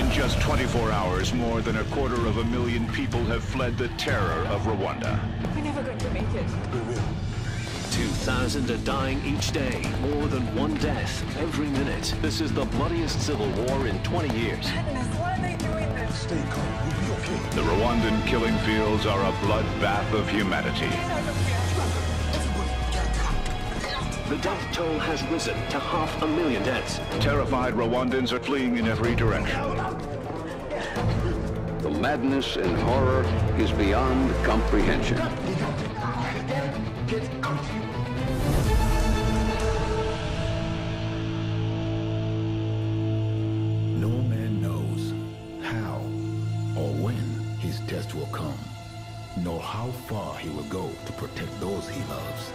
In just 24 hours, more than a quarter of a million people have fled the terror of Rwanda. We're never going to make it. We will. 2,000 are dying each day, more than one death every minute. This is the bloodiest civil war in 20 years. Goodness, why are they doing this? Stay calm. You'll be okay. The Rwandan killing fields are a bloodbath of humanity. Everybody, get calm. The death toll has risen to half a million deaths. Terrified Rwandans are fleeing in every direction. The madness and horror is beyond comprehension. Get out. No man knows how or when his test will come, nor how far he will go to protect those he loves.